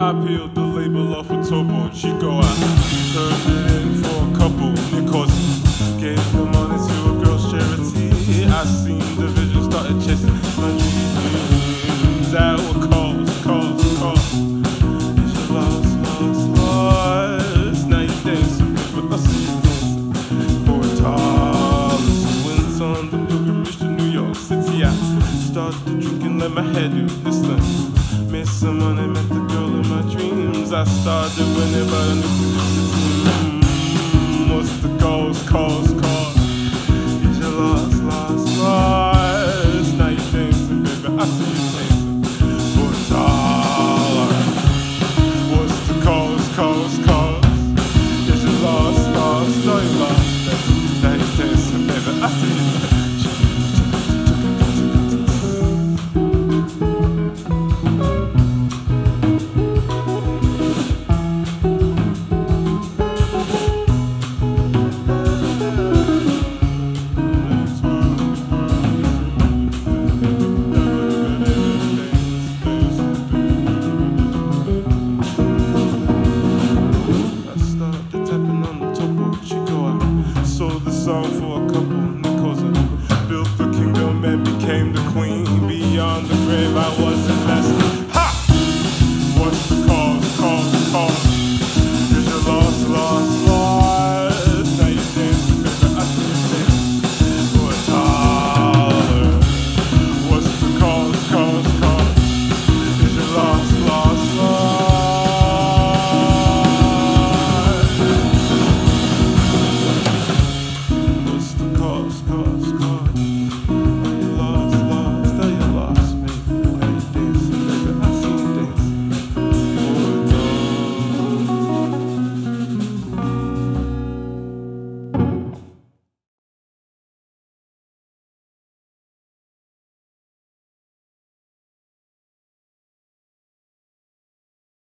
I peeled the label off a topo. She go out, turned it in for a couple. Because gave the money to a girl's charity. I seen the vision started chasing my dreams. Would cause, cause, cause. Is you lost, lost, lost? Now you dancing with us for a tall. Went on the pilgrimage to New York City. I started drinking, let my head do this thing. Met someone and I started winning, but I knew What's the cause, cause, cause? Is your loss, loss, loss? Now you dance, baby, I see you dance for a dollar. What's the cause, cause, cause? Is your loss, loss, loss? What's the cause, cause, cause?